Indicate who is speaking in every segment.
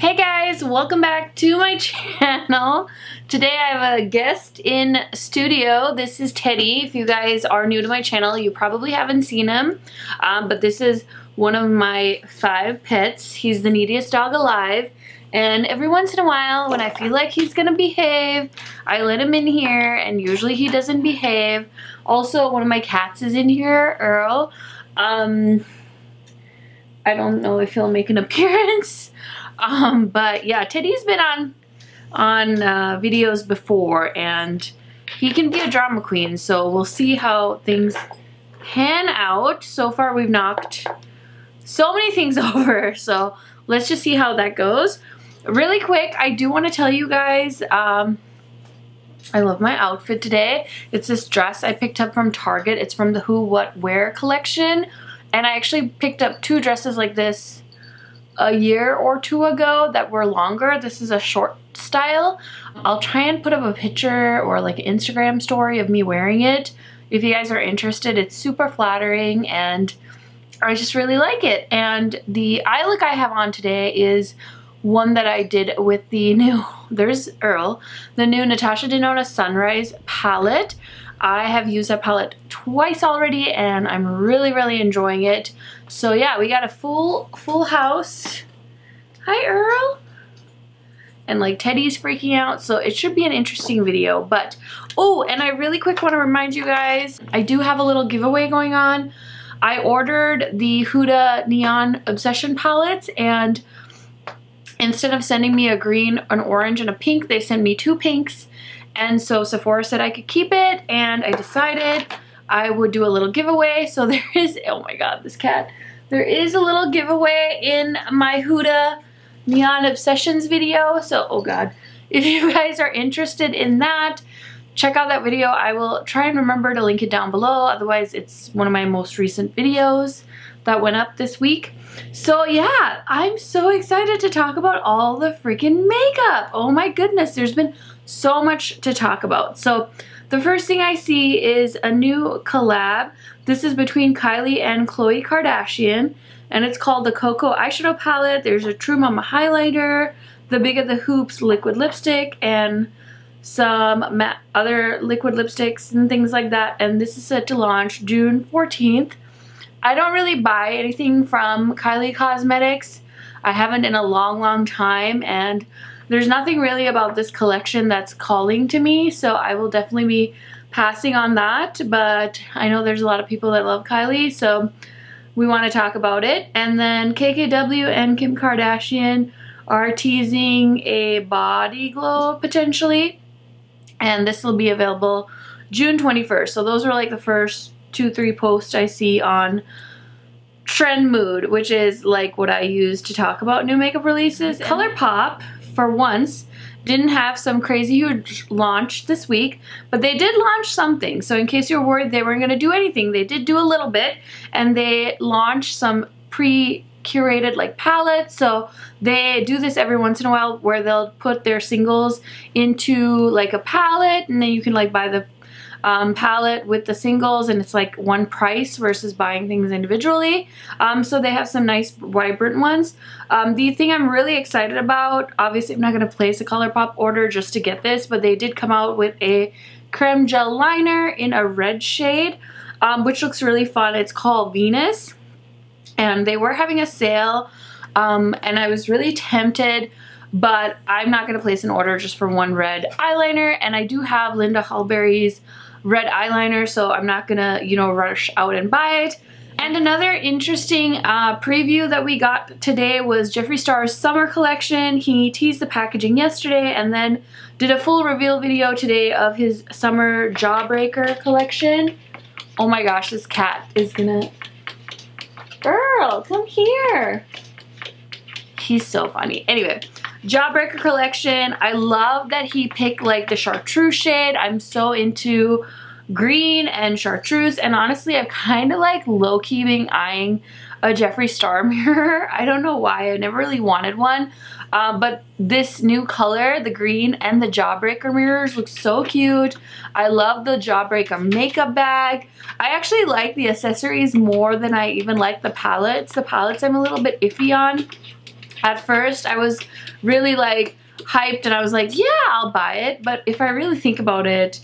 Speaker 1: Hey guys, welcome back to my channel. Today I have a guest in studio. This is Teddy. If you guys are new to my channel, you probably haven't seen him, um, but this is one of my five pets. He's the neediest dog alive. And every once in a while, when I feel like he's gonna behave, I let him in here, and usually he doesn't behave. Also, one of my cats is in here, Earl. Um, I don't know if he'll make an appearance. Um, but yeah, Teddy's been on on uh, videos before and he can be a drama queen. So we'll see how things pan out. So far we've knocked so many things over. So let's just see how that goes. Really quick, I do want to tell you guys, um, I love my outfit today. It's this dress I picked up from Target. It's from the Who What Wear collection. And I actually picked up two dresses like this a year or two ago that were longer. This is a short style. I'll try and put up a picture or like an Instagram story of me wearing it. If you guys are interested, it's super flattering and I just really like it. And the eye look I have on today is one that I did with the new, there's Earl, the new Natasha Denona Sunrise palette. I have used that palette twice already and I'm really, really enjoying it. So yeah, we got a full, full house. Hi, Earl. And like Teddy's freaking out, so it should be an interesting video. But, oh, and I really quick want to remind you guys, I do have a little giveaway going on. I ordered the Huda Neon Obsession palettes and instead of sending me a green, an orange, and a pink, they sent me two pinks and so Sephora said I could keep it and I decided I would do a little giveaway. So there is, oh my god, this cat. There is a little giveaway in my Huda Neon Obsessions video. So, oh god, if you guys are interested in that, check out that video. I will try and remember to link it down below. Otherwise, it's one of my most recent videos that went up this week. So yeah, I'm so excited to talk about all the freaking makeup. Oh my goodness, there's been so much to talk about. So the first thing I see is a new collab. This is between Kylie and Khloe Kardashian and it's called the Cocoa Eyeshadow Palette. There's a True Mama highlighter, the Big of the Hoops liquid lipstick, and some other liquid lipsticks and things like that. And this is set to launch June 14th. I don't really buy anything from Kylie Cosmetics. I haven't in a long, long time. And there's nothing really about this collection that's calling to me, so I will definitely be passing on that, but I know there's a lot of people that love Kylie, so we want to talk about it. And then KKW and Kim Kardashian are teasing a body glow potentially, and this will be available June 21st. So those are like the first two, three posts I see on Trend Mood, which is like what I use to talk about new makeup releases. ColourPop for once didn't have some crazy huge launch this week, but they did launch something. So in case you're worried they weren't going to do anything, they did do a little bit and they launched some pre curated like palettes so they do this every once in a while where they'll put their singles into like a palette and then you can like buy the um, palette with the singles and it's like one price versus buying things individually. Um, so they have some nice vibrant ones. Um, the thing I'm really excited about, obviously I'm not going to place a ColourPop order just to get this, but they did come out with a creme gel liner in a red shade, um, which looks really fun. It's called Venus and they were having a sale um, and I was really tempted but I'm not going to place an order just for one red eyeliner and I do have Linda Hallberg's red eyeliner, so I'm not gonna, you know, rush out and buy it. And another interesting uh, preview that we got today was Jeffree Star's summer collection. He teased the packaging yesterday and then did a full reveal video today of his summer Jawbreaker collection. Oh my gosh, this cat is gonna... Girl, come here. He's so funny. Anyway, Jawbreaker collection. I love that he picked like the chartreuse shade. I'm so into green and chartreuse and honestly I've kind of like low-key been eyeing a Jeffree Star mirror. I don't know why. I never really wanted one. Um, but this new color, the green and the Jawbreaker mirrors look so cute. I love the Jawbreaker makeup bag. I actually like the accessories more than I even like the palettes. The palettes I'm a little bit iffy on. At first, I was really like hyped and I was like, yeah, I'll buy it. But if I really think about it,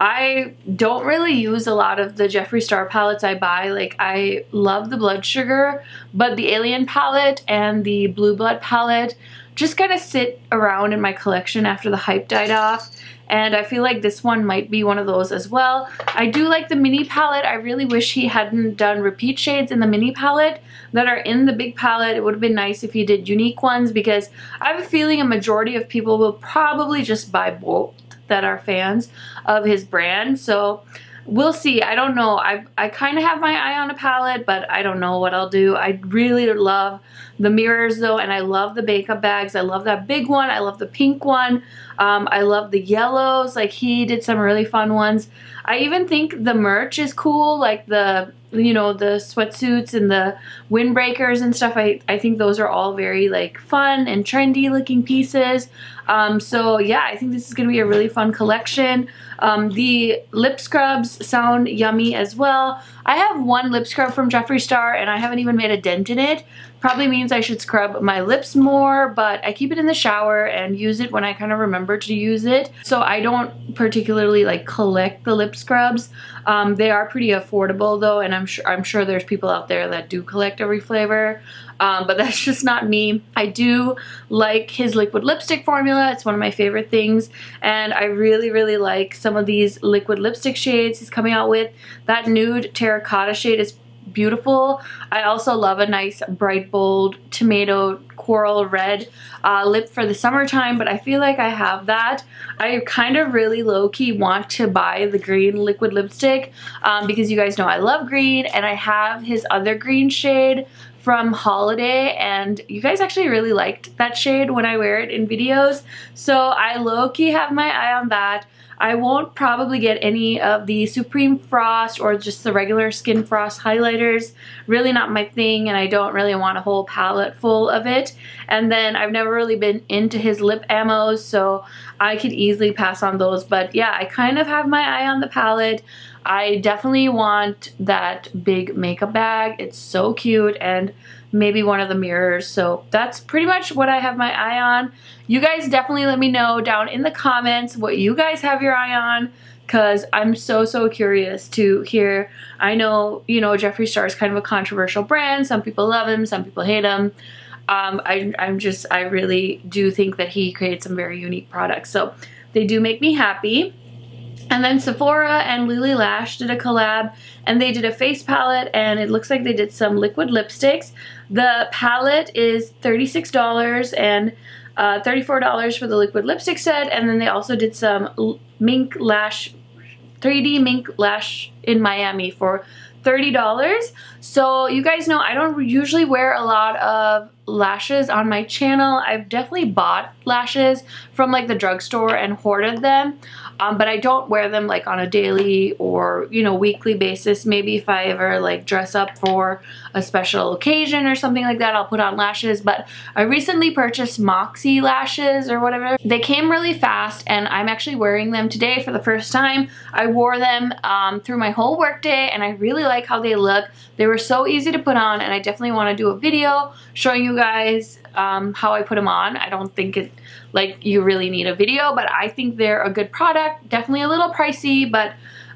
Speaker 1: I don't really use a lot of the Jeffree Star palettes I buy. Like, I love the Blood Sugar, but the Alien palette and the Blue Blood palette just kind of sit around in my collection after the hype died off and I feel like this one might be one of those as well. I do like the mini palette. I really wish he hadn't done repeat shades in the mini palette that are in the big palette. It would have been nice if he did unique ones because I have a feeling a majority of people will probably just buy both that are fans of his brand. So we'll see. I don't know. I, I kind of have my eye on a palette, but I don't know what I'll do. I really love the mirrors though, and I love the makeup bags. I love that big one. I love the pink one. Um, I love the yellows. Like he did some really fun ones. I even think the merch is cool, like the you know the sweatsuits and the windbreakers and stuff. I I think those are all very like fun and trendy looking pieces. Um, so yeah, I think this is gonna be a really fun collection. Um, the lip scrubs sound yummy as well. I have one lip scrub from Jeffree Star and I haven't even made a dent in it. Probably means I should scrub my lips more, but I keep it in the shower and use it when I kind of remember to use it. So I don't particularly like collect the lip scrubs. Um, they are pretty affordable though, and I'm sure I'm sure there's people out there that do collect every flavor. Um, but that's just not me. I do like his liquid lipstick formula. It's one of my favorite things. And I really, really like some of these liquid lipstick shades he's coming out with. That nude terracotta shade is beautiful. I also love a nice bright bold tomato coral red uh, lip for the summertime but I feel like I have that. I kind of really low-key want to buy the green liquid lipstick um, because you guys know I love green and I have his other green shade from Holiday and you guys actually really liked that shade when I wear it in videos so I low-key have my eye on that. I won't probably get any of the Supreme Frost or just the regular Skin Frost highlighters. Really not my thing and I don't really want a whole palette full of it. And then I've never really been into his lip ammos so I could easily pass on those. But yeah, I kind of have my eye on the palette. I definitely want that big makeup bag. It's so cute and maybe one of the mirrors. So that's pretty much what I have my eye on. You guys definitely let me know down in the comments what you guys have your eye on because I'm so, so curious to hear. I know, you know, Jeffree Star is kind of a controversial brand. Some people love him, some people hate him. Um, I, I'm just, I really do think that he creates some very unique products. So they do make me happy. And then Sephora and Lilly Lash did a collab and they did a face palette and it looks like they did some liquid lipsticks. The palette is $36 and uh, $34 for the liquid lipstick set and then they also did some mink lash 3D mink lash in Miami for $30. So you guys know I don't usually wear a lot of lashes on my channel. I've definitely bought lashes from like the drugstore and hoarded them um, but I don't wear them like on a daily or you know weekly basis maybe if I ever like dress up for a special occasion or something like that I'll put on lashes but I recently purchased Moxie lashes or whatever they came really fast and I'm actually wearing them today for the first time I wore them um, through my whole workday and I really like how they look they were so easy to put on and I definitely want to do a video showing you guys um, how I put them on. I don't think it like you really need a video, but I think they're a good product. Definitely a little pricey, but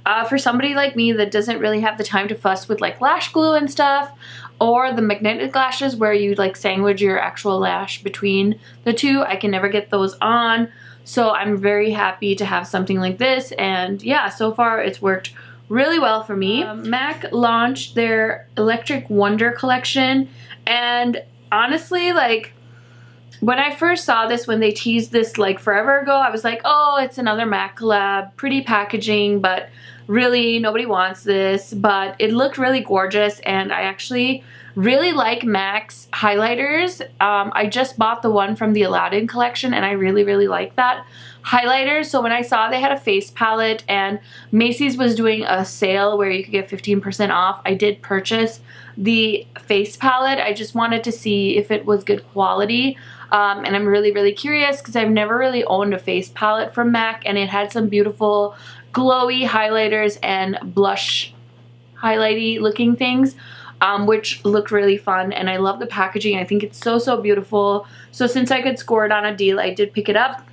Speaker 1: uh, for somebody like me that doesn't really have the time to fuss with like lash glue and stuff, or the magnetic lashes where you like sandwich your actual lash between the two, I can never get those on. So I'm very happy to have something like this. And yeah, so far it's worked really well for me. Um, MAC launched their Electric Wonder collection and honestly, like, when I first saw this, when they teased this like forever ago, I was like, oh, it's another MAC collab, pretty packaging, but really nobody wants this. But it looked really gorgeous and I actually really like MAC's highlighters. Um, I just bought the one from the Aladdin collection and I really, really like that highlighters. So when I saw they had a face palette and Macy's was doing a sale where you could get 15% off, I did purchase the face palette. I just wanted to see if it was good quality. Um, and I'm really, really curious because I've never really owned a face palette from MAC and it had some beautiful glowy highlighters and blush highlighty looking things. um, which looked really fun and I love the packaging. I think it's so, so beautiful. So since I could score it on a deal, I did pick it up.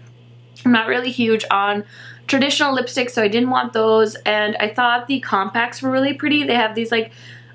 Speaker 1: I'm not really huge on traditional lipsticks, so I didn't want those. And I thought the compacts were really pretty. They have these like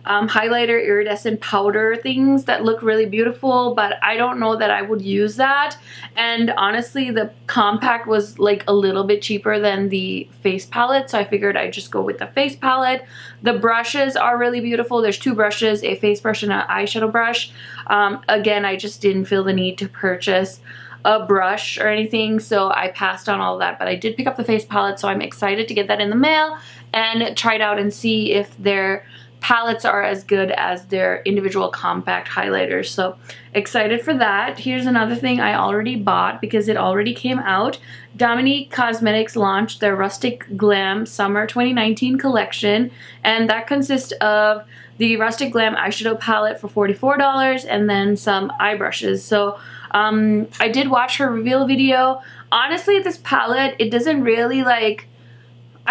Speaker 1: um, highlighter iridescent powder things that look really beautiful but I don't know that I would use that. And honestly the compact was like a little bit cheaper than the face palette so I figured I'd just go with the face palette. The brushes are really beautiful. There's two brushes a face brush and an eyeshadow brush. Um, again I just didn't feel the need to purchase a brush or anything so I passed on all that but I did pick up the face palette so I'm excited to get that in the mail and try it out and see if they're palettes are as good as their individual compact highlighters. So excited for that. Here's another thing I already bought because it already came out. Dominique Cosmetics launched their Rustic Glam Summer 2019 collection and that consists of the Rustic Glam eyeshadow palette for $44 and then some eye brushes. So um, I did watch her reveal video. Honestly, this palette, it doesn't really like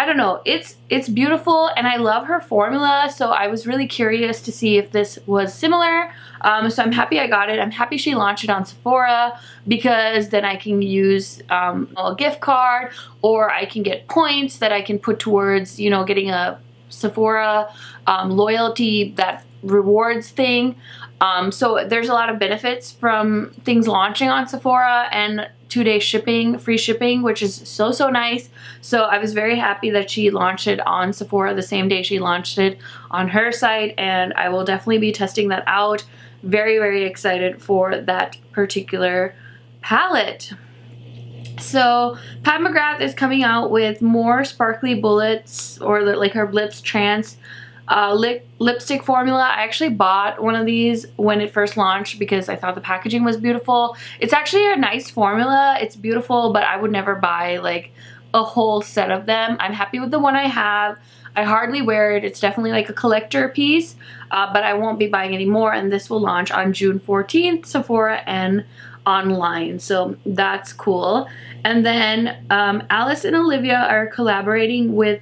Speaker 1: I don't know, it's it's beautiful and I love her formula so I was really curious to see if this was similar. Um, so I'm happy I got it. I'm happy she launched it on Sephora because then I can use um, a gift card or I can get points that I can put towards you know getting a Sephora um, loyalty that rewards thing. Um, so there's a lot of benefits from things launching on Sephora and two-day shipping, free shipping, which is so, so nice. So I was very happy that she launched it on Sephora the same day she launched it on her site and I will definitely be testing that out. Very, very excited for that particular palette. So Pat McGrath is coming out with more sparkly bullets or like her Blitz Trance uh, lip lipstick formula. I actually bought one of these when it first launched because I thought the packaging was beautiful. It's actually a nice formula. It's beautiful, but I would never buy like a whole set of them. I'm happy with the one I have. I hardly wear it. It's definitely like a collector piece, uh, but I won't be buying any more. And this will launch on June 14th, Sephora and online. So that's cool. And then um, Alice and Olivia are collaborating with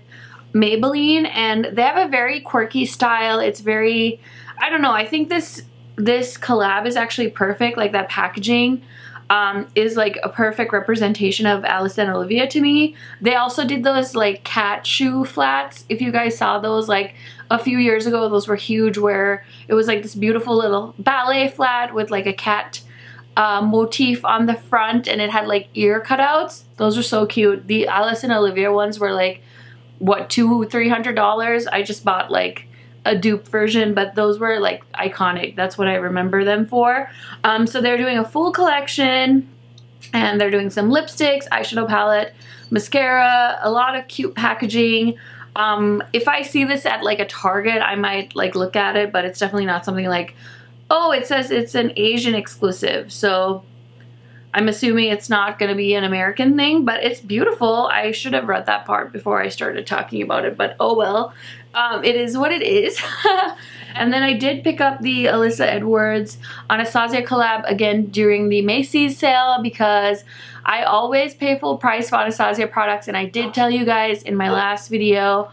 Speaker 1: Maybelline and they have a very quirky style. It's very, I don't know, I think this this collab is actually perfect. Like that packaging um, is like a perfect representation of Alice and Olivia to me. They also did those like cat shoe flats. If you guys saw those like a few years ago, those were huge where it was like this beautiful little ballet flat with like a cat uh, motif on the front and it had like ear cutouts. Those are so cute. The Alice and Olivia ones were like what two three hundred dollars? I just bought like a dupe version but those were like iconic. That's what i remember them for. Um, so they're doing a full collection and they're doing some lipsticks eyeshadow palette mascara a lot of cute packaging. Um, if i see this at like a target i might like look at it but it's definitely not something like oh it says it's an asian exclusive. So I'm assuming it's not going to be an American thing, but it's beautiful. I should have read that part before I started talking about it, but oh well. Um, it is what it is. and then I did pick up the Alyssa Edwards Anastasia collab again during the Macy's sale because I always pay full price for Anastasia products and I did tell you guys in my last video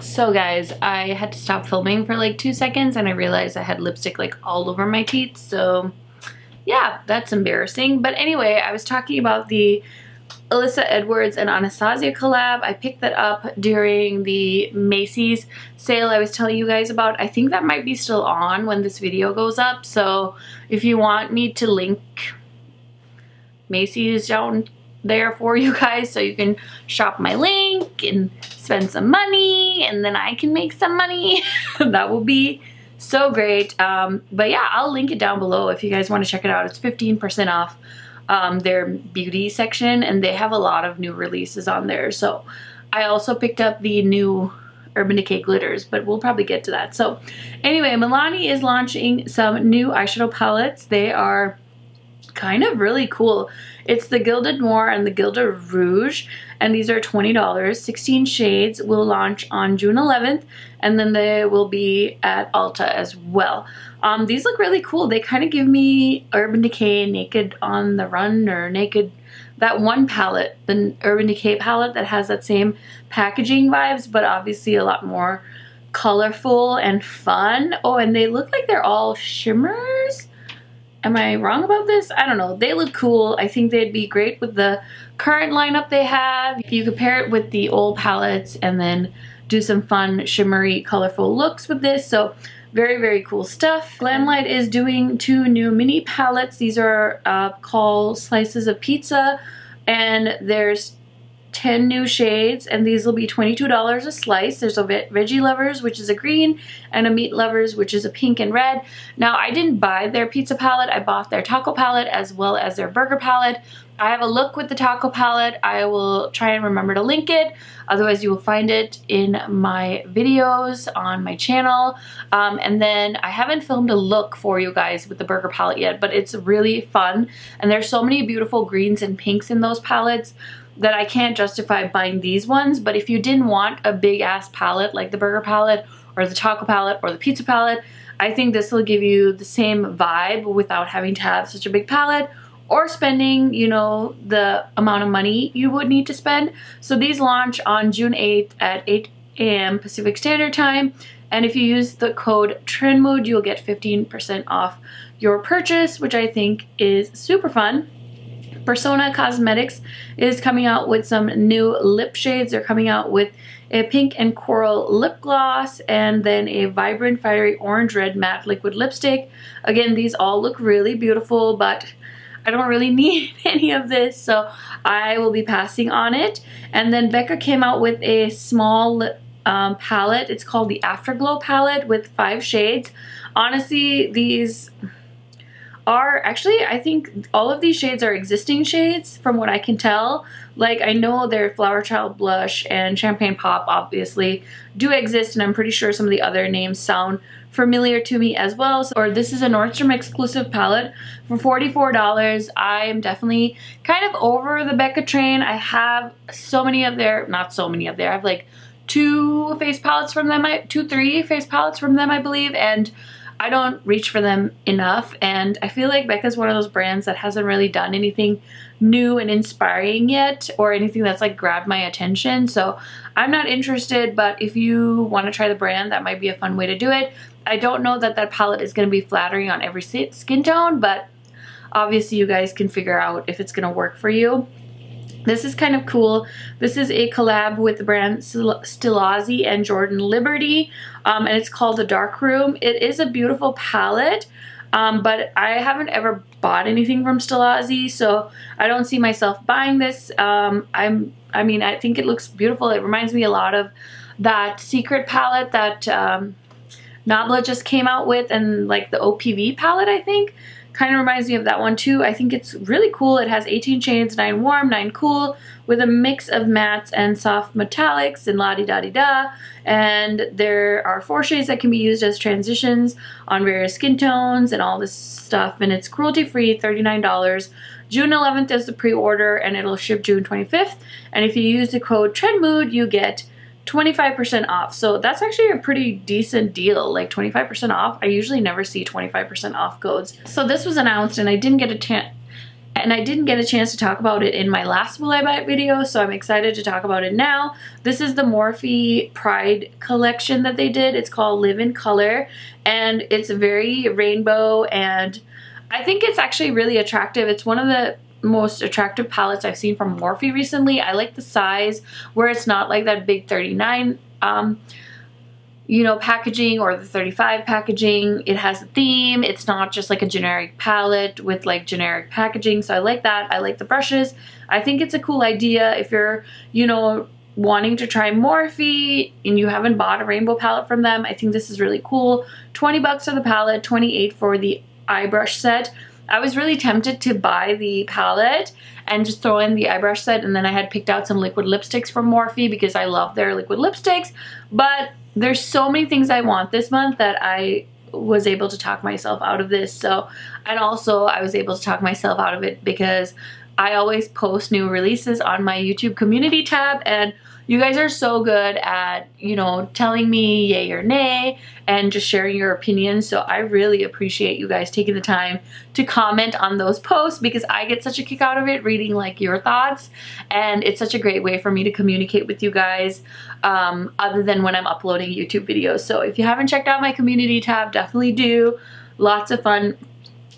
Speaker 1: so guys, I had to stop filming for like two seconds and I realized I had lipstick like all over my teeth, so yeah, that's embarrassing. But anyway, I was talking about the Alyssa Edwards and Anastasia collab. I picked that up during the Macy's sale I was telling you guys about. I think that might be still on when this video goes up. So if you want me to link Macy's down there for you guys so you can shop my link and spend some money and then I can make some money, that will be so great. Um, but yeah, I'll link it down below if you guys want to check it out. It's 15% off um, their beauty section and they have a lot of new releases on there. So I also picked up the new Urban Decay glitters, but we'll probably get to that. So anyway, Milani is launching some new eyeshadow palettes. They are kind of really cool. It's the Gilded Noir and the Gilded Rouge, and these are $20. 16 shades will launch on June 11th, and then they will be at Ulta as well. Um, these look really cool. They kind of give me Urban Decay Naked on the Run or Naked, that one palette, the Urban Decay palette that has that same packaging vibes, but obviously a lot more colorful and fun. Oh, and they look like they're all shimmers. Am I wrong about this? I don't know. They look cool. I think they'd be great with the current lineup they have. If you compare it with the old palettes and then do some fun shimmery colorful looks with this. So very, very cool stuff. Glamlite is doing two new mini palettes. These are uh, called Slices of Pizza and there's 10 new shades and these will be $22 a slice. There's a veggie lovers which is a green and a meat lovers which is a pink and red. Now I didn't buy their pizza palette. I bought their taco palette as well as their burger palette. I have a look with the taco palette. I will try and remember to link it. Otherwise you will find it in my videos on my channel. Um, and then I haven't filmed a look for you guys with the burger palette yet, but it's really fun. And there's so many beautiful greens and pinks in those palettes that I can't justify buying these ones, but if you didn't want a big ass palette like the burger palette or the taco palette or the pizza palette, I think this will give you the same vibe without having to have such a big palette or spending, you know, the amount of money you would need to spend. So these launch on June 8th at 8 a.m. Pacific Standard Time. And if you use the code TRENDMOOD, you'll get 15% off your purchase, which I think is super fun. Persona Cosmetics is coming out with some new lip shades. They're coming out with a pink and coral lip gloss and then a vibrant fiery orange red matte liquid lipstick. Again, these all look really beautiful, but I don't really need any of this, so I will be passing on it. And then Becca came out with a small um, palette. It's called the Afterglow palette with five shades. Honestly, these are actually I think all of these shades are existing shades from what I can tell. Like I know their Flower Child Blush and Champagne Pop obviously do exist and I'm pretty sure some of the other names sound familiar to me as well. So, or this is a Nordstrom exclusive palette. For $44 I'm definitely kind of over the Becca train. I have so many of their not so many of their I have like two face palettes from them I two three face palettes from them I believe and I don't reach for them enough and I feel like Becca's one of those brands that hasn't really done anything new and inspiring yet or anything that's like grabbed my attention so I'm not interested but if you want to try the brand that might be a fun way to do it. I don't know that that palette is going to be flattering on every skin tone but obviously you guys can figure out if it's going to work for you. This is kind of cool. This is a collab with the brand Stilazzi and Jordan Liberty, um, and it's called The Dark Room. It is a beautiful palette, um, but I haven't ever bought anything from Stilazzi, so I don't see myself buying this. Um, I'm, I mean, I think it looks beautiful. It reminds me a lot of that Secret palette that um, Nabla just came out with, and like the OPV palette, I think. Kind of reminds me of that one too. I think it's really cool. It has 18 shades, 9 warm, 9 cool, with a mix of mattes and soft metallics and la-di-da-di-da. And there are four shades that can be used as transitions on various skin tones and all this stuff. And it's cruelty-free, $39. June 11th is the pre-order and it'll ship June 25th. And if you use the code TRENDMOOD, you get 25% off. So that's actually a pretty decent deal, like 25% off. I usually never see 25% off codes. So this was announced and I didn't get a chance and I didn't get a chance to talk about it in my last Will I Buy It video, so I'm excited to talk about it now. This is the Morphe Pride collection that they did. It's called Live in Color, and it's very rainbow, and I think it's actually really attractive. It's one of the most attractive palettes I've seen from Morphe recently. I like the size where it's not like that big 39 um, you know, packaging or the 35 packaging. It has a theme. It's not just like a generic palette with like generic packaging. So I like that. I like the brushes. I think it's a cool idea if you're, you know, wanting to try Morphe and you haven't bought a rainbow palette from them. I think this is really cool. 20 bucks for the palette, 28 for the eye brush set. I was really tempted to buy the palette and just throw in the eye brush set and then I had picked out some liquid lipsticks from Morphe because I love their liquid lipsticks. But there's so many things I want this month that I was able to talk myself out of this. So and also I was able to talk myself out of it because I always post new releases on my YouTube community tab and you guys are so good at, you know, telling me yay or nay and just sharing your opinions. So I really appreciate you guys taking the time to comment on those posts because I get such a kick out of it reading like your thoughts. And it's such a great way for me to communicate with you guys um, other than when I'm uploading YouTube videos. So if you haven't checked out my community tab, definitely do. Lots of fun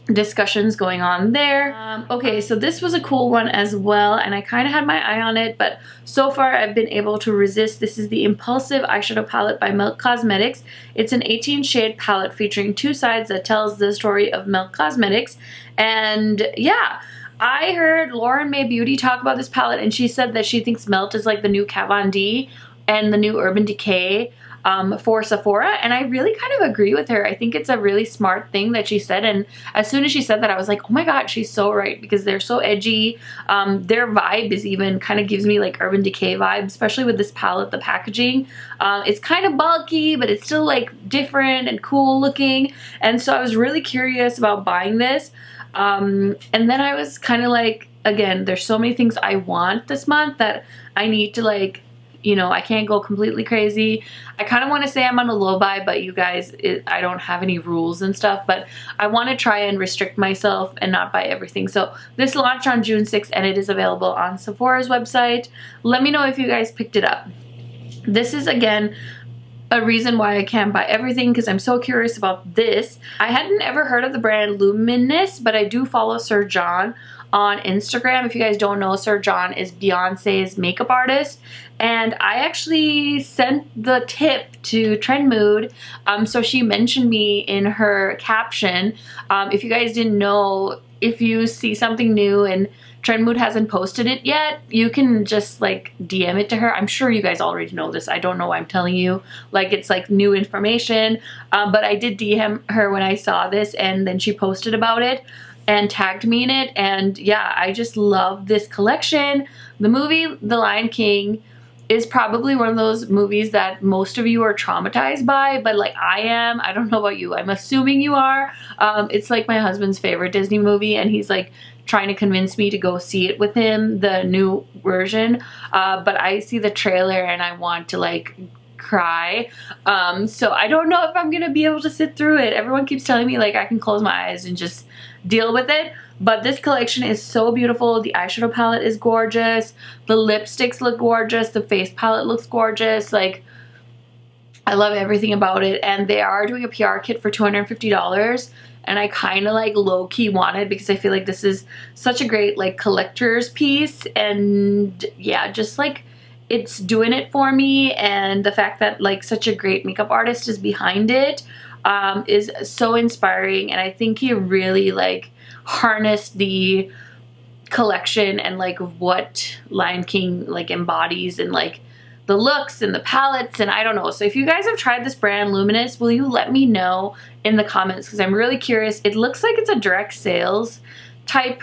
Speaker 1: discussions going on there. Um, okay, so this was a cool one as well, and I kind of had my eye on it, but so far I've been able to resist. This is the Impulsive Eyeshadow Palette by Melt Cosmetics. It's an 18 shade palette featuring two sides that tells the story of Melt Cosmetics, and yeah, I heard Lauren Mae Beauty talk about this palette, and she said that she thinks Melt is like the new Kat Von D and the new Urban Decay um, for Sephora and I really kind of agree with her. I think it's a really smart thing that she said and as soon as she said that I was like oh my god she's so right because they're so edgy. Um, their vibe is even kind of gives me like Urban Decay vibe especially with this palette the packaging. Um, it's kind of bulky but it's still like different and cool looking and so I was really curious about buying this um, and then I was kind of like again there's so many things I want this month that I need to like you know, I can't go completely crazy. I kind of want to say I'm on a low buy, but you guys, it, I don't have any rules and stuff, but I want to try and restrict myself and not buy everything. So this launched on June 6th and it is available on Sephora's website. Let me know if you guys picked it up. This is, again, a reason why I can't buy everything because I'm so curious about this. I hadn't ever heard of the brand Luminess, but I do follow Sir John on Instagram. If you guys don't know, Sir John is Beyonce's makeup artist. And I actually sent the tip to Trend Mood. Um, so she mentioned me in her caption. Um, if you guys didn't know, if you see something new and Trend Mood hasn't posted it yet, you can just like DM it to her. I'm sure you guys already know this. I don't know why I'm telling you. Like it's like new information. Um, but I did DM her when I saw this and then she posted about it and tagged me in it. And yeah, I just love this collection. The movie The Lion King is probably one of those movies that most of you are traumatized by, but like I am. I don't know about you. I'm assuming you are. Um, it's like my husband's favorite Disney movie and he's like trying to convince me to go see it with him, the new version. Uh, but I see the trailer and I want to like cry. Um, so I don't know if I'm gonna be able to sit through it. Everyone keeps telling me like I can close my eyes and just deal with it. But this collection is so beautiful. The eyeshadow palette is gorgeous. The lipsticks look gorgeous. The face palette looks gorgeous. Like, I love everything about it. And they are doing a PR kit for $250 and I kind of like low-key wanted because I feel like this is such a great like collector's piece and yeah just like it's doing it for me and the fact that like such a great makeup artist is behind it um, is so inspiring and I think he really like harnessed the collection and like what Lion King like embodies and like the looks and the palettes and I don't know. So if you guys have tried this brand Luminess, will you let me know in the comments because I'm really curious. It looks like it's a direct sales type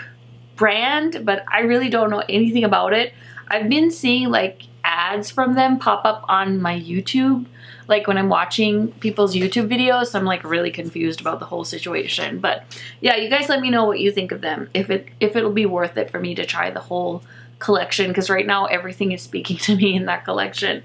Speaker 1: brand, but I really don't know anything about it. I've been seeing like ads from them pop up on my YouTube like when I'm watching people's YouTube videos I'm like really confused about the whole situation. But yeah you guys let me know what you think of them. If it if it'll be worth it for me to try the whole collection because right now everything is speaking to me in that collection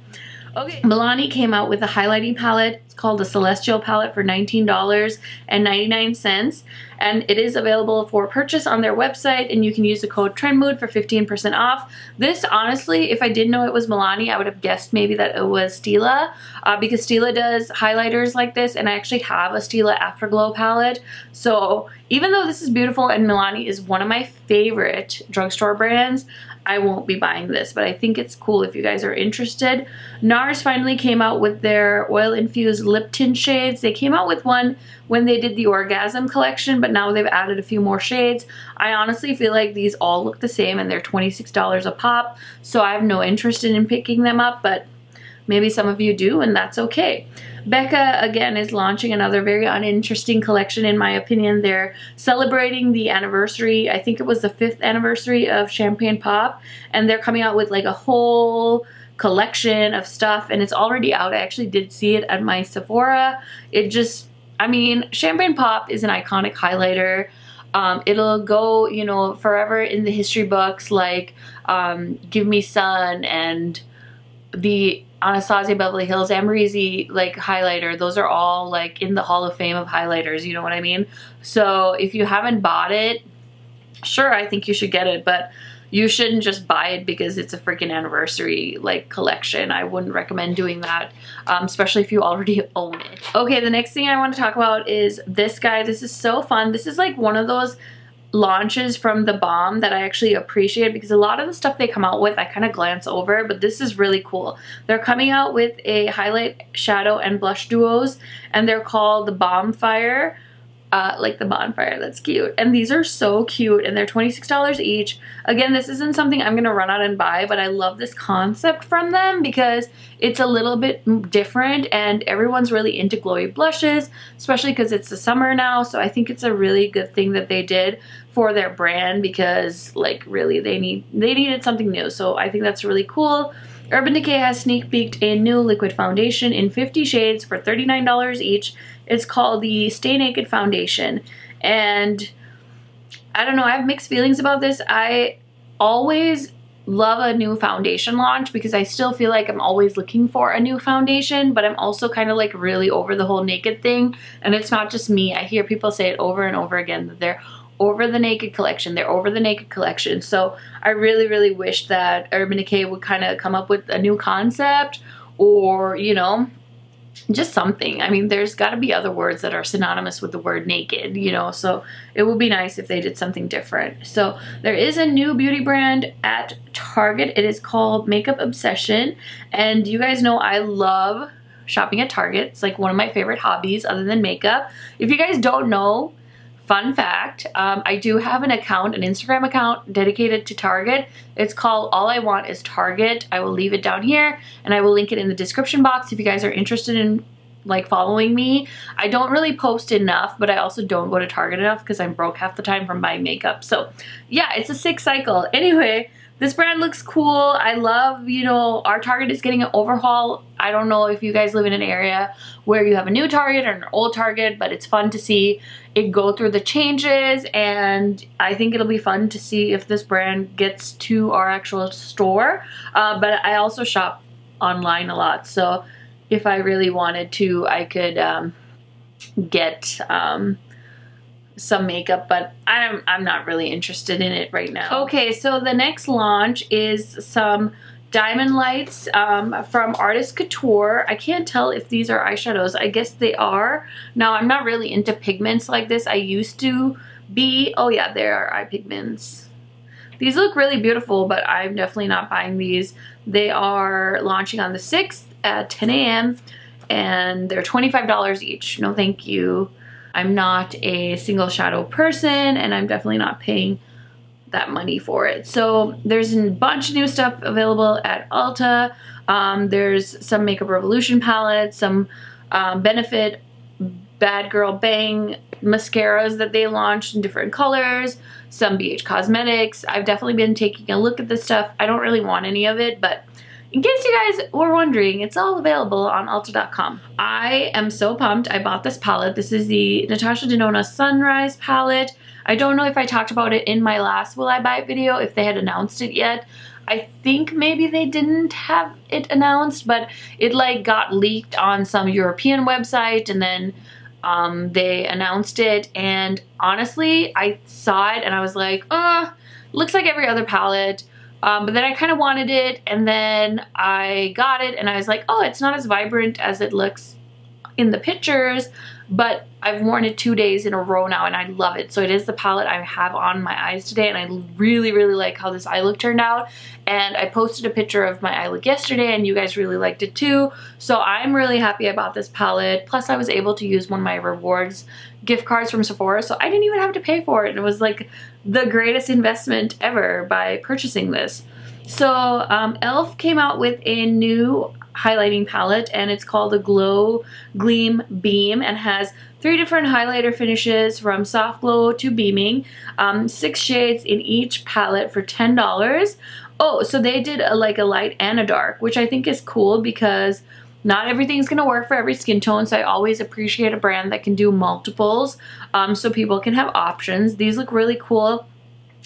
Speaker 1: Okay. Milani came out with a highlighting palette. It's called the Celestial palette for $19.99 and it is available for purchase on their website and you can use the code TRENDMOOD for 15% off. This honestly, if I didn't know it was Milani, I would have guessed maybe that it was Stila uh, because Stila does highlighters like this and I actually have a Stila Afterglow palette. So even though this is beautiful and Milani is one of my favorite drugstore brands, I won't be buying this, but I think it's cool if you guys are interested. NARS finally came out with their oil-infused lip tint shades. They came out with one when they did the Orgasm collection, but now they've added a few more shades. I honestly feel like these all look the same and they're $26 a pop, so I have no interest in picking them up, but maybe some of you do, and that's okay. Becca, again, is launching another very uninteresting collection, in my opinion. They're celebrating the anniversary, I think it was the fifth anniversary of Champagne Pop, and they're coming out with like a whole collection of stuff, and it's already out. I actually did see it at my Sephora. It just, I mean, Champagne Pop is an iconic highlighter. Um, it'll go, you know, forever in the history books like um, Give Me Sun and the Anastasia Beverly Hills Amrezy like highlighter. Those are all like in the Hall of Fame of highlighters, you know what I mean? So if you haven't bought it, sure, I think you should get it, but you shouldn't just buy it because it's a freaking anniversary like collection. I wouldn't recommend doing that, um, especially if you already own it. Okay, the next thing I want to talk about is this guy. This is so fun. This is like one of those launches from theBalm that I actually appreciate because a lot of the stuff they come out with I kind of glance over but this is really cool. They're coming out with a highlight shadow and blush duos and they're called the Balm Fire uh, like the bonfire. That's cute. And these are so cute and they're $26 each. Again, this isn't something I'm going to run out and buy, but I love this concept from them because it's a little bit different and everyone's really into glowy blushes, especially because it's the summer now. So I think it's a really good thing that they did for their brand because like really they need they needed something new. So I think that's really cool. Urban Decay has sneak peeked a new liquid foundation in 50 shades for $39 each. It's called the Stay Naked Foundation. And I don't know, I have mixed feelings about this. I always love a new foundation launch because I still feel like I'm always looking for a new foundation, but I'm also kind of like really over the whole naked thing. And it's not just me. I hear people say it over and over again that they're over the naked collection. They're over the naked collection. So I really, really wish that Urban Decay would kind of come up with a new concept or, you know, just something. I mean, there's got to be other words that are synonymous with the word naked, you know, so it would be nice if they did something different. So there is a new beauty brand at Target. It is called Makeup Obsession, and you guys know I love shopping at Target. It's like one of my favorite hobbies other than makeup. If you guys don't know, Fun fact, um, I do have an account, an Instagram account dedicated to Target. It's called All I Want is Target. I will leave it down here and I will link it in the description box if you guys are interested in like following me. I don't really post enough, but I also don't go to Target enough because I'm broke half the time from buying makeup. So yeah, it's a sick cycle. Anyway, this brand looks cool. I love, you know, our Target is getting an overhaul. I don't know if you guys live in an area where you have a new Target or an old Target, but it's fun to see it go through the changes and I think it'll be fun to see if this brand gets to our actual store. Uh, but I also shop online a lot, so if I really wanted to, I could um, get um, some makeup, but I'm, I'm not really interested in it right now. Okay, so the next launch is some Diamond Lights um, from Artist Couture. I can't tell if these are eyeshadows. I guess they are. Now, I'm not really into pigments like this. I used to be. Oh, yeah, there are eye pigments. These look really beautiful, but I'm definitely not buying these. They are launching on the 6th at 10 a.m. and they're $25 each. No, thank you. I'm not a single shadow person and I'm definitely not paying that money for it. So there's a bunch of new stuff available at Ulta. Um, there's some Makeup Revolution palettes, some um, Benefit Bad Girl Bang mascaras that they launched in different colors, some BH Cosmetics. I've definitely been taking a look at this stuff. I don't really want any of it, but in case you guys were wondering, it's all available on Ulta.com. I am so pumped. I bought this palette. This is the Natasha Denona Sunrise palette. I don't know if I talked about it in my last Will I Buy It video, if they had announced it yet. I think maybe they didn't have it announced, but it like got leaked on some European website and then um, they announced it. And honestly, I saw it and I was like, uh, looks like every other palette. Um, but then I kind of wanted it and then I got it and I was like, oh, it's not as vibrant as it looks in the pictures, but I've worn it two days in a row now and I love it. So it is the palette I have on my eyes today and I really, really like how this eye look turned out. And I posted a picture of my eye look yesterday and you guys really liked it too. So I'm really happy I bought this palette. Plus I was able to use one of my rewards gift cards from Sephora so I didn't even have to pay for it. And it was like the greatest investment ever by purchasing this. So um, e.l.f. came out with a new highlighting palette and it's called the Glow Gleam Beam and has three different highlighter finishes from soft glow to beaming, um, six shades in each palette for $10. Oh, so they did a, like a light and a dark, which I think is cool because not everything's gonna work for every skin tone, so I always appreciate a brand that can do multiples um, so people can have options. These look really cool.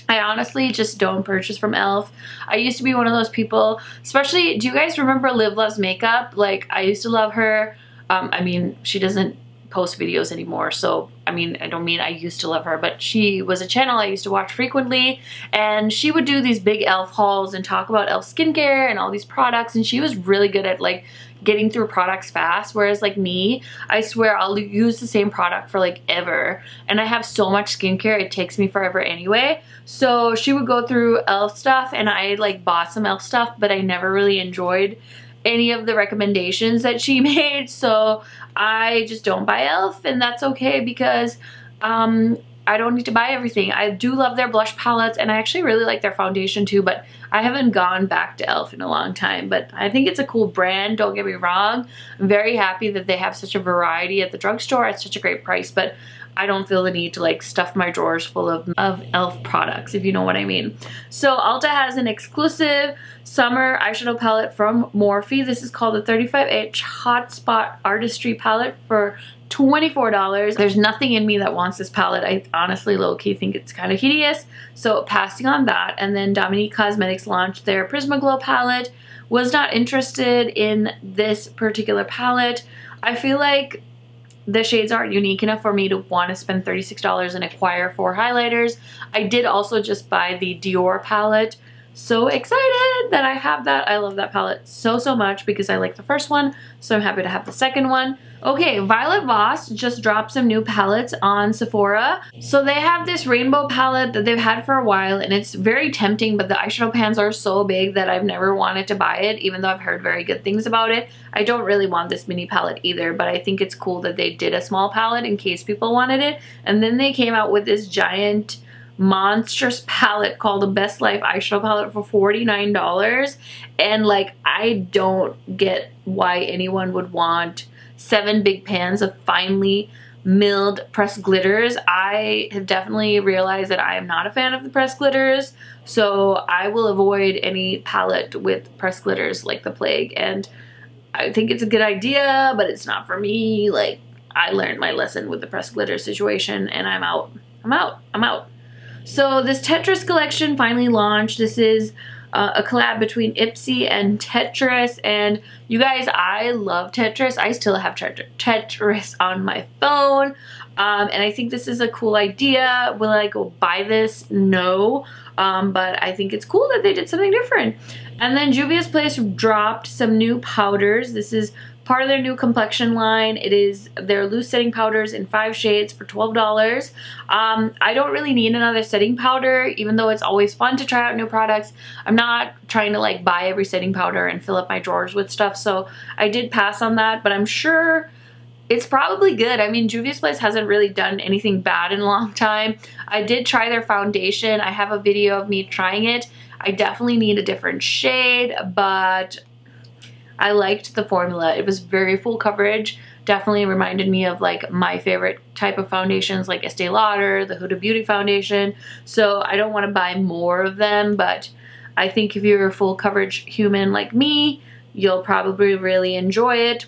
Speaker 1: I honestly just don't purchase from e.l.f. I used to be one of those people, especially, do you guys remember Liv Loves Makeup? Like, I used to love her. Um, I mean, she doesn't post videos anymore, so, I mean, I don't mean I used to love her, but she was a channel I used to watch frequently, and she would do these big e.l.f. hauls and talk about e.l.f. skincare and all these products, and she was really good at, like, getting through products fast whereas like me I swear I'll use the same product for like ever and I have so much skincare it takes me forever anyway so she would go through e.l.f. stuff and I like bought some e.l.f. stuff but I never really enjoyed any of the recommendations that she made so I just don't buy e.l.f. and that's okay because um, I don't need to buy everything. I do love their blush palettes and I actually really like their foundation too, but I haven't gone back to e.l.f. in a long time, but I think it's a cool brand, don't get me wrong. I'm very happy that they have such a variety at the drugstore at such a great price, but I don't feel the need to like stuff my drawers full of, of e.l.f. products, if you know what I mean. So Ulta has an exclusive summer eyeshadow palette from Morphe. This is called the 35 inch Hotspot Artistry palette for $24. There's nothing in me that wants this palette. I honestly low-key think it's kind of hideous. So passing on that. And then Dominique Cosmetics launched their Prismaglow palette. Was not interested in this particular palette. I feel like the shades aren't unique enough for me to want to spend $36 and acquire four highlighters. I did also just buy the Dior palette so excited that I have that. I love that palette so, so much because I like the first one, so I'm happy to have the second one. Okay, Violet Voss just dropped some new palettes on Sephora. So they have this rainbow palette that they've had for a while and it's very tempting, but the eyeshadow pans are so big that I've never wanted to buy it, even though I've heard very good things about it. I don't really want this mini palette either, but I think it's cool that they did a small palette in case people wanted it. And then they came out with this giant monstrous palette called the Best Life eyeshadow palette for $49 and like I don't get why anyone would want seven big pans of finely milled pressed glitters. I have definitely realized that I am not a fan of the pressed glitters so I will avoid any palette with pressed glitters like the plague and I think it's a good idea but it's not for me like I learned my lesson with the pressed glitter situation and I'm out. I'm out. I'm out. So this Tetris collection finally launched. This is uh, a collab between Ipsy and Tetris. And you guys, I love Tetris. I still have Tetris on my phone. Um, and I think this is a cool idea. Will I go buy this? No. Um, but I think it's cool that they did something different. And then Juvia's Place dropped some new powders. This is part of their new complexion line. It is their loose setting powders in five shades for $12. Um, I don't really need another setting powder, even though it's always fun to try out new products. I'm not trying to like buy every setting powder and fill up my drawers with stuff, so I did pass on that, but I'm sure it's probably good. I mean, Juvia's Place hasn't really done anything bad in a long time. I did try their foundation. I have a video of me trying it. I definitely need a different shade, but I liked the formula. It was very full coverage. Definitely reminded me of like my favorite type of foundations like Estee Lauder, the Huda Beauty foundation. So I don't want to buy more of them, but I think if you're a full coverage human like me, you'll probably really enjoy it.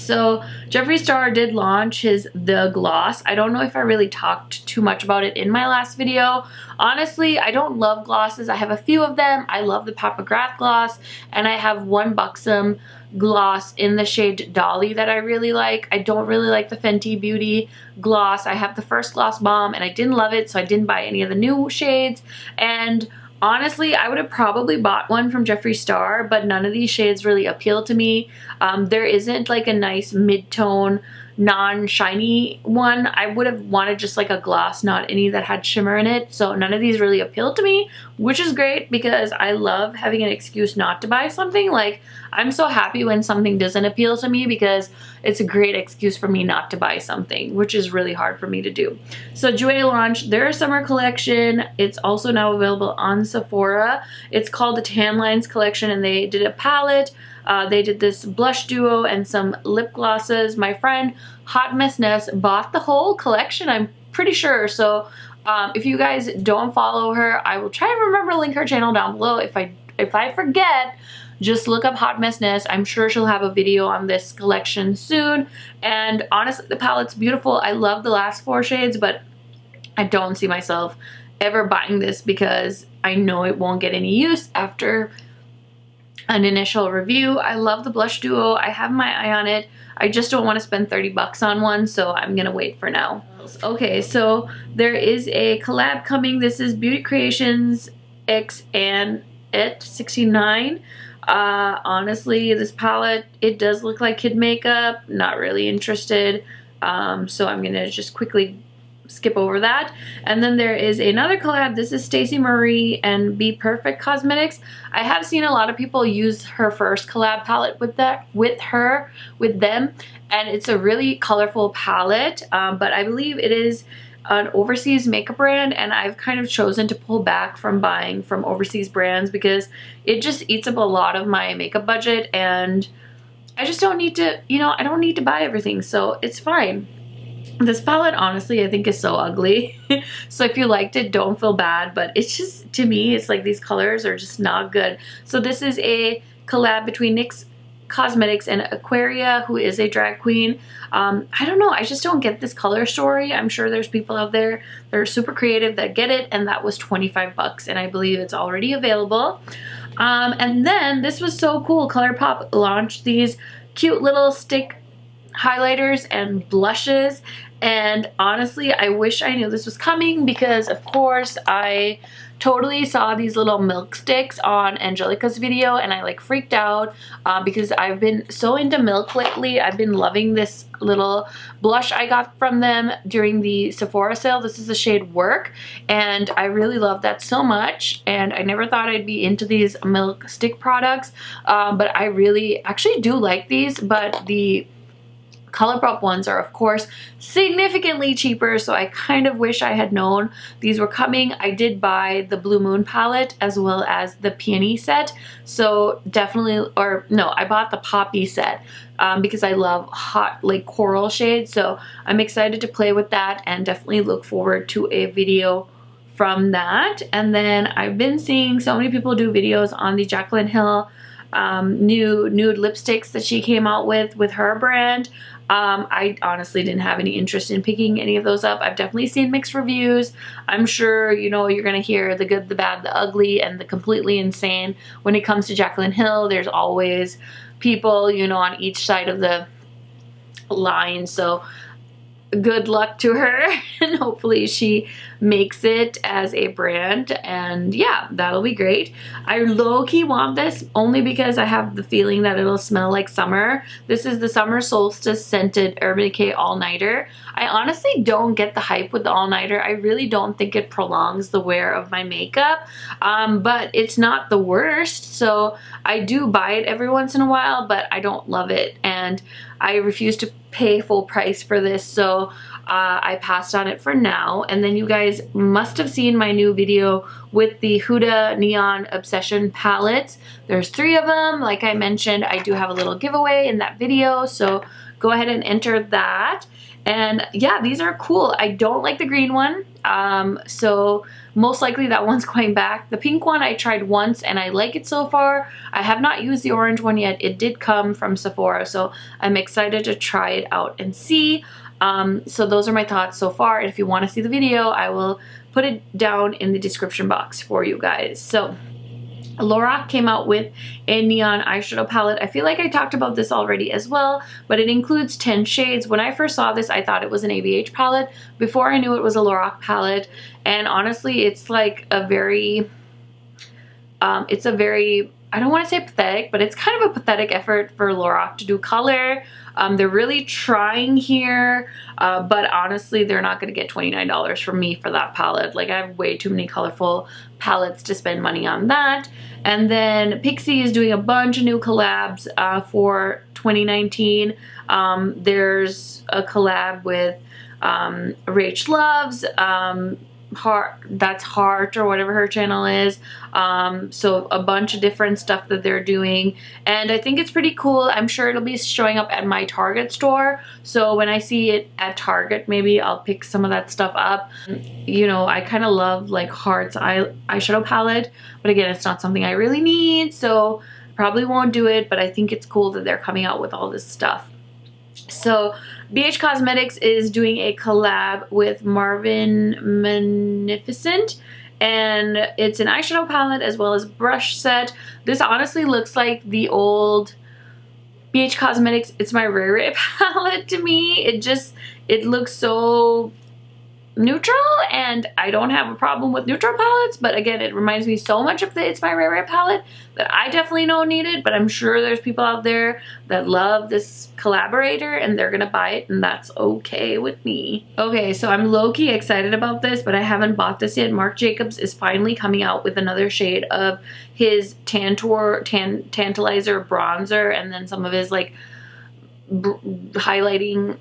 Speaker 1: So Jeffree Star did launch his The Gloss. I don't know if I really talked too much about it in my last video. Honestly, I don't love glosses. I have a few of them. I love the Pat McGrath gloss and I have one Buxom gloss in the shade Dolly that I really like. I don't really like the Fenty Beauty gloss. I have the first gloss bomb and I didn't love it so I didn't buy any of the new shades and Honestly, I would have probably bought one from Jeffree Star, but none of these shades really appeal to me. Um, there isn't like a nice mid-tone non-shiny one. I would have wanted just like a gloss, not any that had shimmer in it. So none of these really appealed to me, which is great because I love having an excuse not to buy something. Like I'm so happy when something doesn't appeal to me because it's a great excuse for me not to buy something, which is really hard for me to do. So Jouer launched their summer collection. It's also now available on Sephora. It's called the Tan Lines collection and they did a palette uh, they did this blush duo and some lip glosses. My friend Hot Mess Ness bought the whole collection, I'm pretty sure. So um, if you guys don't follow her, I will try and remember to link her channel down below. If I if I forget, just look up Hot Mess Ness. I'm sure she'll have a video on this collection soon. And honestly, the palette's beautiful. I love the last four shades, but I don't see myself ever buying this because I know it won't get any use after an initial review. I love the blush duo. I have my eye on it. I just don't want to spend 30 bucks on one, so I'm gonna wait for now. Okay, so there is a collab coming. This is Beauty Creations X and It 69. Uh, honestly, this palette, it does look like kid makeup. Not really interested. Um, so I'm gonna just quickly skip over that. And then there is another collab. This is Stacey Marie and BPerfect Cosmetics. I have seen a lot of people use her first collab palette with that, with her, with them. And it's a really colorful palette, um, but I believe it is an overseas makeup brand and I've kind of chosen to pull back from buying from overseas brands because it just eats up a lot of my makeup budget and I just don't need to, you know, I don't need to buy everything so it's fine. This palette, honestly, I think is so ugly. so if you liked it, don't feel bad. But it's just, to me, it's like these colors are just not good. So this is a collab between NYX Cosmetics and Aquaria, who is a drag queen. Um, I don't know. I just don't get this color story. I'm sure there's people out there that are super creative that get it. And that was 25 bucks. And I believe it's already available. Um, and then this was so cool. ColourPop launched these cute little stick highlighters and blushes and honestly I wish I knew this was coming because of course I totally saw these little milk sticks on Angelica's video and I like freaked out uh, because I've been so into milk lately. I've been loving this little blush I got from them during the Sephora sale. This is the shade Work and I really love that so much and I never thought I'd be into these milk stick products um, but I really actually do like these but the ColourPop ones are of course significantly cheaper so I kind of wish I had known these were coming. I did buy the Blue Moon palette as well as the Peony set so definitely or no I bought the Poppy set um, because I love hot like coral shades so I'm excited to play with that and definitely look forward to a video from that and then I've been seeing so many people do videos on the Jaclyn Hill um, new nude lipsticks that she came out with with her brand. Um, I honestly didn't have any interest in picking any of those up. I've definitely seen mixed reviews. I'm sure, you know, you're going to hear the good, the bad, the ugly, and the completely insane. When it comes to Jaclyn Hill, there's always people, you know, on each side of the line. So good luck to her and hopefully she makes it as a brand and yeah that'll be great. I low-key want this only because I have the feeling that it'll smell like summer. This is the summer solstice scented Urban Decay all-nighter. I honestly don't get the hype with the all-nighter. I really don't think it prolongs the wear of my makeup um, but it's not the worst so I do buy it every once in a while but I don't love it and I refuse to pay full price for this so uh, I passed on it for now and then you guys must have seen my new video with the Huda Neon Obsession palettes there's three of them like I mentioned I do have a little giveaway in that video so go ahead and enter that and yeah these are cool I don't like the green one um, so most likely that one's going back. The pink one I tried once and I like it so far. I have not used the orange one yet. It did come from Sephora, so I'm excited to try it out and see. Um, so those are my thoughts so far. And if you want to see the video, I will put it down in the description box for you guys. So Lorac came out with a neon eyeshadow palette. I feel like I talked about this already as well, but it includes 10 shades. When I first saw this, I thought it was an ABH palette. Before I knew it was a Lorac palette. And honestly, it's like a very, um, it's a very I don't want to say pathetic, but it's kind of a pathetic effort for Lorac to do color. Um, they're really trying here, uh, but honestly, they're not going to get $29 from me for that palette. Like, I have way too many colorful palettes to spend money on that. And then Pixi is doing a bunch of new collabs uh, for 2019. Um, there's a collab with um, Rach Loves, um, heart that's heart or whatever her channel is. Um, so a bunch of different stuff that they're doing. And I think it's pretty cool. I'm sure it'll be showing up at my Target store. So when I see it at Target maybe I'll pick some of that stuff up. You know I kind of love like hearts eye eyeshadow palette. But again it's not something I really need so Probably won't do it, but I think it's cool that they're coming out with all this stuff. So BH Cosmetics is doing a collab with Marvin Magnificent and it's an eyeshadow palette as well as brush set. This honestly looks like the old BH Cosmetics It's My Rare Ray palette to me. It just, it looks so neutral and I don't have a problem with neutral palettes but again it reminds me so much of the It's My Ray Ray palette that I definitely know needed but I'm sure there's people out there that love this collaborator and they're gonna buy it and that's okay with me. Okay so I'm low-key excited about this but I haven't bought this yet. Marc Jacobs is finally coming out with another shade of his Tantor, Tan Tantalizer bronzer and then some of his like highlighting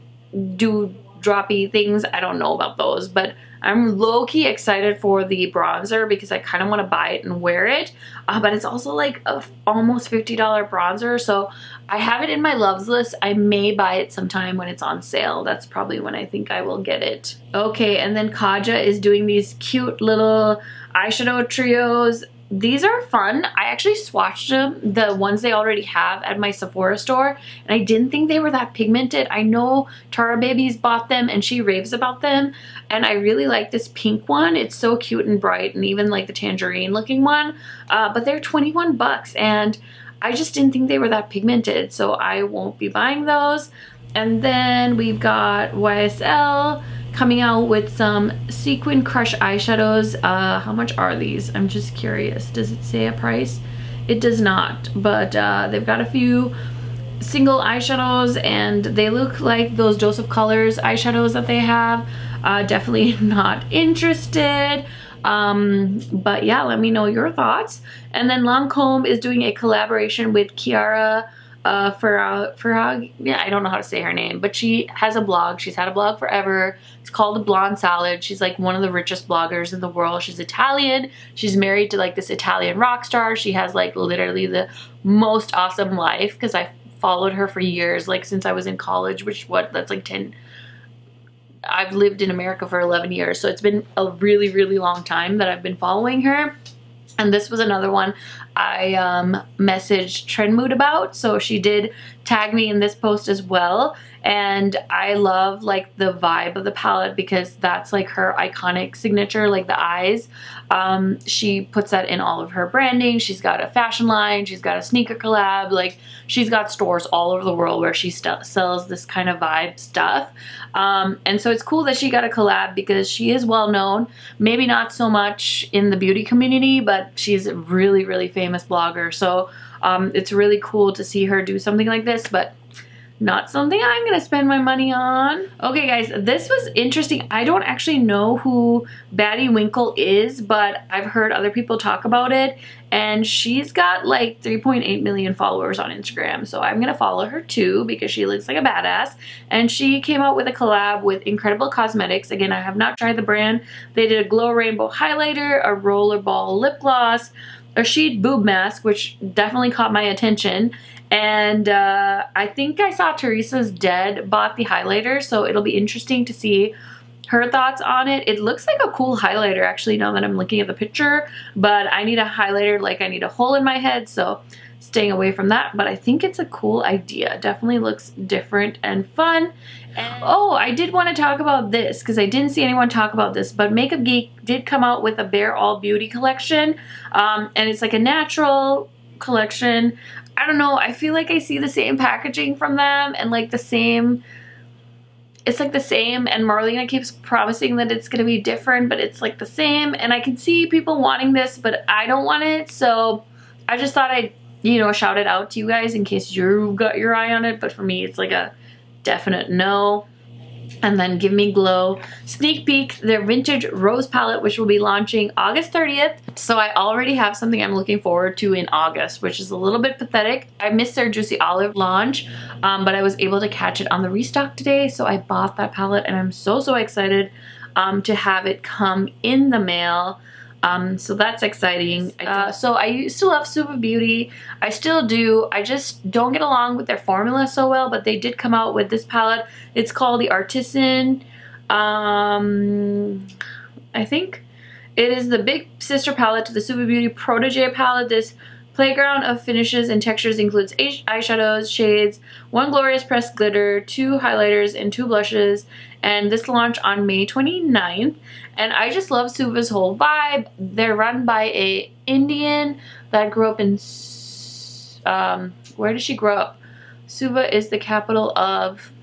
Speaker 1: do droppy things. I don't know about those, but I'm low-key excited for the bronzer because I kind of want to buy it and wear it. Uh, but it's also like a almost $50 bronzer, so I have it in my loves list. I may buy it sometime when it's on sale. That's probably when I think I will get it. Okay, and then Kaja is doing these cute little eyeshadow trios these are fun. I actually swatched them, the ones they already have at my Sephora store, and I didn't think they were that pigmented. I know Tara Babies bought them and she raves about them, and I really like this pink one. It's so cute and bright, and even like the tangerine looking one, uh, but they're 21 bucks, and I just didn't think they were that pigmented, so I won't be buying those. And then we've got YSL, coming out with some Sequin Crush eyeshadows. Uh, how much are these? I'm just curious. Does it say a price? It does not, but uh, they've got a few single eyeshadows and they look like those Joseph Colors eyeshadows that they have. Uh, definitely not interested. Um, but yeah, let me know your thoughts. And then Lancome is doing a collaboration with Chiara uh, Farag, Farag, yeah, I don't know how to say her name, but she has a blog. She's had a blog forever. It's called Blonde Salad. She's like one of the richest bloggers in the world. She's Italian. She's married to like this Italian rock star. She has like literally the most awesome life because I followed her for years, like since I was in college, which what, that's like 10, I've lived in America for 11 years. So it's been a really, really long time that I've been following her. And this was another one I um, messaged Trendmood about. So she did tag me in this post as well. And I love like the vibe of the palette because that's like her iconic signature like the eyes. Um, she puts that in all of her branding. She's got a fashion line. She's got a sneaker collab. Like she's got stores all over the world where she sells this kind of vibe stuff. Um, and so it's cool that she got a collab because she is well known. Maybe not so much in the beauty community but she's really really famous blogger so um, it's really cool to see her do something like this but not something I'm gonna spend my money on. Okay guys, this was interesting. I don't actually know who Baddie Winkle is, but I've heard other people talk about it and she's got like 3.8 million followers on Instagram. So I'm gonna follow her too because she looks like a badass. And she came out with a collab with Incredible Cosmetics. Again, I have not tried the brand. They did a glow rainbow highlighter, a rollerball lip gloss, a sheet boob mask, which definitely caught my attention, and uh, I think I saw Teresa's Dead bought the highlighter, so it'll be interesting to see her thoughts on it. It looks like a cool highlighter actually now that I'm looking at the picture, but I need a highlighter like I need a hole in my head, so staying away from that, but I think it's a cool idea. Definitely looks different and fun. And oh, I did want to talk about this because I didn't see anyone talk about this, but Makeup Geek did come out with a Bare All Beauty collection, um, and it's like a natural collection. I don't know, I feel like I see the same packaging from them and like the same, it's like the same and Marlena keeps promising that it's going to be different, but it's like the same and I can see people wanting this, but I don't want it. So I just thought I'd, you know, shout it out to you guys in case you got your eye on it. But for me, it's like a definite no. And then Give Me Glow sneak peek their vintage rose palette which will be launching August 30th so I already have something I'm looking forward to in August which is a little bit pathetic. I missed their Juicy Olive launch um, but I was able to catch it on the restock today so I bought that palette and I'm so so excited um, to have it come in the mail um, so that's exciting. Uh, so I used to love Suva Beauty. I still do. I just don't get along with their formula so well, but they did come out with this palette. It's called the Artisan. Um, I think it is the big sister palette to the Suva Beauty Protege palette. This Playground of finishes and textures includes eight eyeshadows, shades, one glorious pressed glitter, two highlighters, and two blushes. And this launched on May 29th. And I just love Suva's whole vibe. They're run by a Indian that grew up in, um, where did she grow up? Suva is the capital of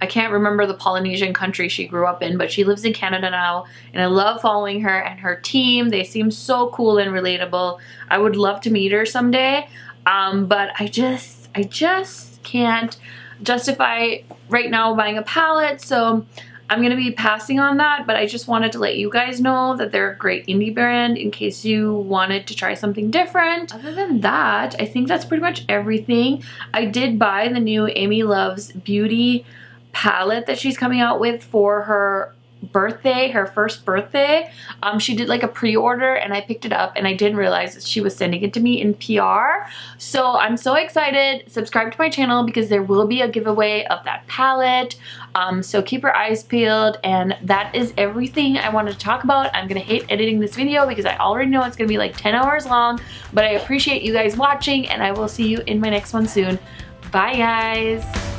Speaker 1: I can't remember the Polynesian country she grew up in, but she lives in Canada now, and I love following her and her team. They seem so cool and relatable. I would love to meet her someday, um, but I just, I just can't justify right now buying a palette, so I'm going to be passing on that, but I just wanted to let you guys know that they're a great indie brand in case you wanted to try something different. Other than that, I think that's pretty much everything. I did buy the new Amy Loves Beauty palette that she's coming out with for her birthday, her first birthday. Um, she did like a pre-order and I picked it up and I didn't realize that she was sending it to me in PR. So I'm so excited. Subscribe to my channel because there will be a giveaway of that palette. Um, so keep your eyes peeled and that is everything I wanted to talk about. I'm gonna hate editing this video because I already know it's gonna be like 10 hours long, but I appreciate you guys watching and I will see you in my next one soon. Bye guys.